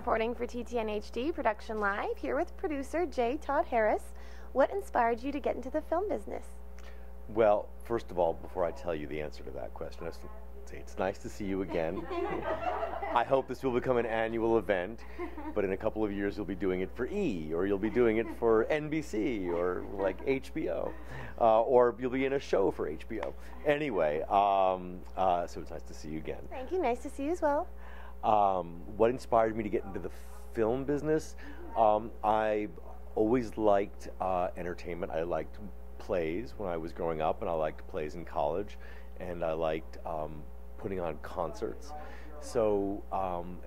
reporting for TTNHD Production Live, here with producer J. Todd Harris. What inspired you to get into the film business? Well, first of all, before I tell you the answer to that question, I say it's nice to see you again. I hope this will become an annual event, but in a couple of years you'll be doing it for E, or you'll be doing it for NBC, or like HBO, uh, or you'll be in a show for HBO. Anyway, um, uh, so it's nice to see you again. Thank you. Nice to see you as well. Um, what inspired me to get into the film business? Um, I always liked uh, entertainment. I liked plays when I was growing up, and I liked plays in college, and I liked um, putting on concerts. So um,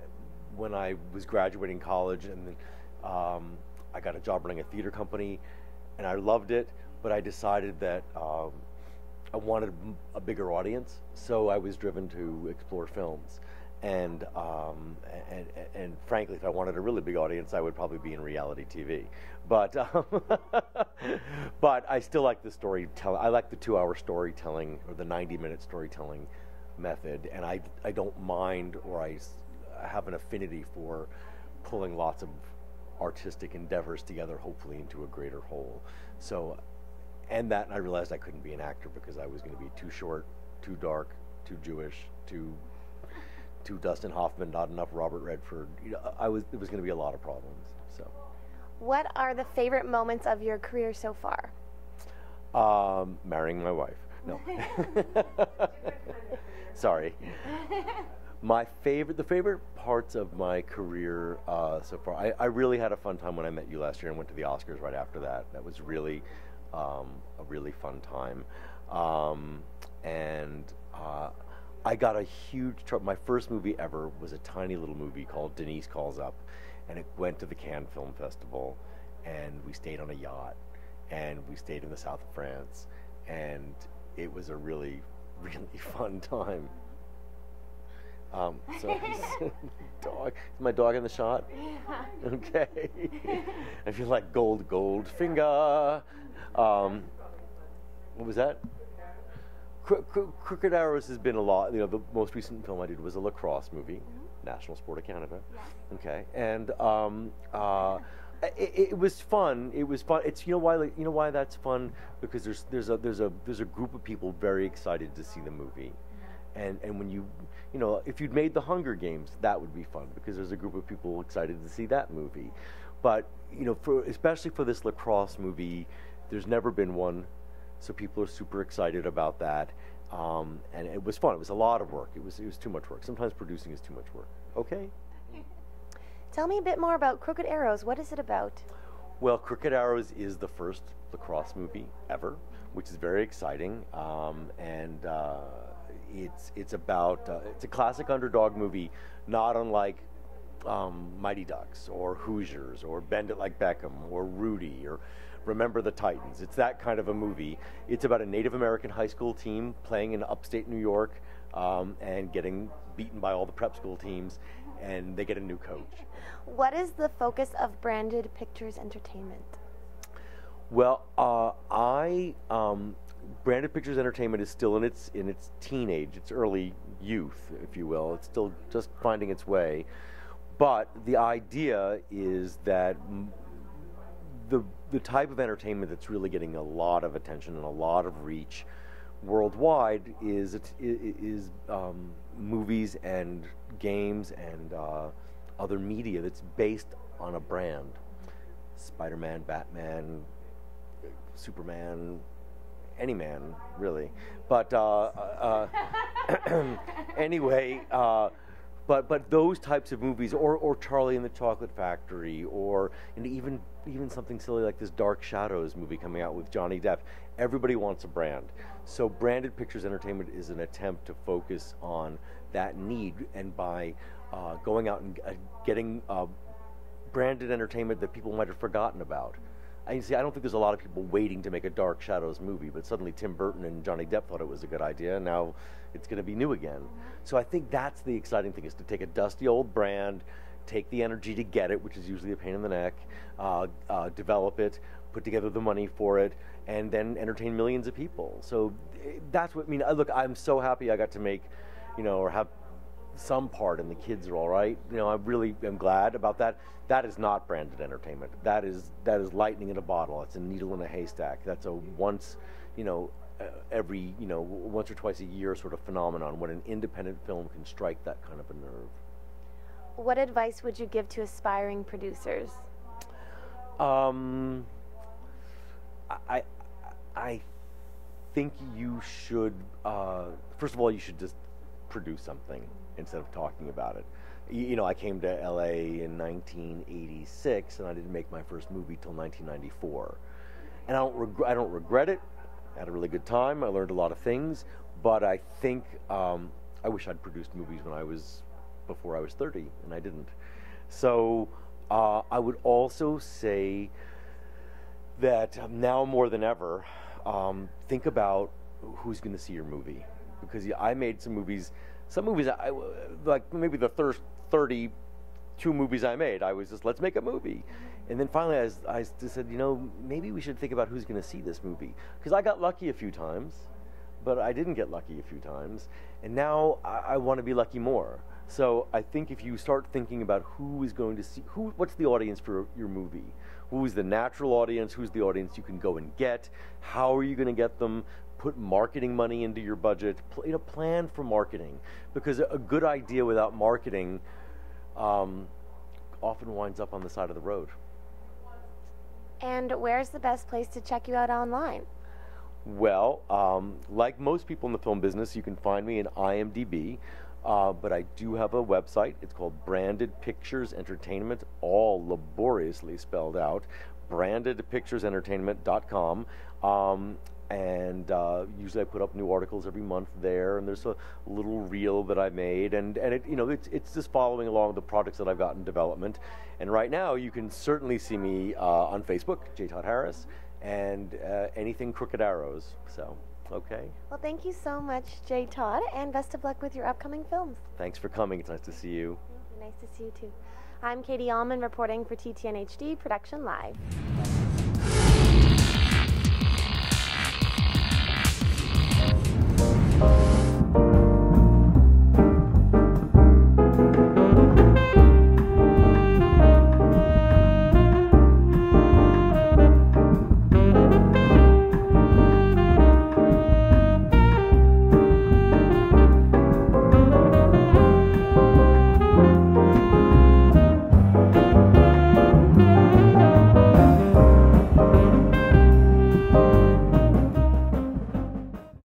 when I was graduating college, and um, I got a job running a theater company, and I loved it, but I decided that um, I wanted a bigger audience, so I was driven to explore films and, um, and, and frankly, if I wanted a really big audience, I would probably be in reality TV. But um, but I still like the storytelling. I like the two-hour storytelling or the 90-minute storytelling method, and I I don't mind or I have an affinity for pulling lots of artistic endeavors together, hopefully into a greater whole. So, and that I realized I couldn't be an actor because I was going to be too short, too dark, too Jewish, too to Dustin Hoffman, not enough Robert Redford. You know, I was it was going to be a lot of problems. So, what are the favorite moments of your career so far? Um, marrying my wife. No. Sorry. my favorite, the favorite parts of my career uh, so far. I, I, really had a fun time when I met you last year and went to the Oscars right after that. That was really um, a really fun time. Um, and uh, I got a huge trouble. My first movie ever was a tiny little movie called Denise Calls Up, and it went to the Cannes Film Festival, and we stayed on a yacht, and we stayed in the south of France, and it was a really, really fun time. Um, so, dog, is my dog in the shot? Yeah. Okay. I feel like gold, gold finger. Um, what was that? Crooked Arrows has been a lot. You know, the most recent film I did was a lacrosse movie, mm-hmm. National Sport of Canada. Yeah. Okay, and um, uh, it, it, was fun. It was fun. It's you know why you know why that's fun because there's there's a there's a there's a group of people very excited to see the movie, mm-hmm. and and when you you know if you'd made the Hunger Games that would be fun because there's a group of people excited to see that movie, but you know for especially for this lacrosse movie, there's never been one so people are super excited about that. Um, and it was fun. It was a lot of work. It was, it was too much work. Sometimes producing is too much work. Okay? Tell me a bit more about Crooked Arrows. What is it about? Well, Crooked Arrows is the first lacrosse movie ever, which is very exciting. Um, and uh, it's, it's about, uh, it's a classic underdog movie, not unlike um, Mighty Ducks or Hoosiers or Bend It Like Beckham or Rudy or Remember the Titans. It's that kind of a movie. It's about a Native American high school team playing in upstate New York um, and getting beaten by all the prep school teams, and they get a new coach. What is the focus of Branded Pictures Entertainment? Well, uh, I um, Branded Pictures Entertainment is still in its in its teenage, its early youth, if you will. It's still just finding its way. But the idea is that the the type of entertainment that's really getting a lot of attention and a lot of reach worldwide is is um, movies and games and uh, other media that's based on a brand. Spider-Man, Batman, Superman, any man really. But uh, uh, uh anyway. But but those types of movies, or or Charlie and the Chocolate Factory, or and even even something silly like this Dark Shadows movie coming out with Johnny Depp. Everybody wants a brand, so Branded Pictures Entertainment is an attempt to focus on that need, and by uh, going out and uh, getting uh, branded entertainment that people might have forgotten about. I see. I don't think there's a lot of people waiting to make a Dark Shadows movie, but suddenly Tim Burton and Johnny Depp thought it was a good idea, and now it's going to be new again. So I think that's the exciting thing: is to take a dusty old brand, take the energy to get it, which is usually a pain in the neck, uh, uh, develop it, put together the money for it, and then entertain millions of people. So eh, that's what I mean. Look, I'm so happy I got to make, you know, or have some part and the kids are all right, you know, I really am glad about that. That is not branded entertainment. That is that is lightning in a bottle. It's a needle in a haystack. That's a once, you know, uh, every you know once or twice a year sort of phenomenon when an independent film can strike that kind of a nerve. What advice would you give to aspiring producers? Um, I, I think you should. Uh, first of all, you should just produce something instead of talking about it. You, know, I came to LA in 1986, and I didn't make my first movie till 1994. And I don't reg- I don't regret it. I had a really good time. I learned a lot of things, but I think um, I wish I'd produced movies when I was before I was 30, and I didn't. So uh, I would also say that now more than ever, um, think about who's going to see your movie. Because I made some movies, some movies, I, like maybe the first 32 movies I made, I was just, let's make a movie. And then finally, I, I said, you know, maybe we should think about who's going to see this movie. Because I got lucky a few times, but I didn't get lucky a few times. And now I, I want to be lucky more. So I think if you start thinking about who is going to see, who, what's the audience for your movie? Who's the natural audience? Who's the audience you can go and get? How are you going to get them? Put marketing money into your budget. Pl- you know, plan for marketing because a good idea without marketing um, often winds up on the side of the road. And where's the best place to check you out online? Well, um, like most people in the film business, you can find me in IMDb. Uh, but I do have a website. It's called Branded Pictures Entertainment, all laboriously spelled out. BrandedPicturesEntertainment.com. Um, and uh, usually I put up new articles every month there, and there's a little reel that I made, and, and it, you know, it's, it's just following along the projects that I've got in development. And right now, you can certainly see me uh, on Facebook, J. Todd Harris, and uh, anything Crooked Arrows. So. Okay. Well, thank you so much, J. Todd, and best of luck with your upcoming films. Thanks for coming. It's nice to see you. Thank you. Nice to see you too. I'm Katie Uhlmann reporting for TTNHD Production Live.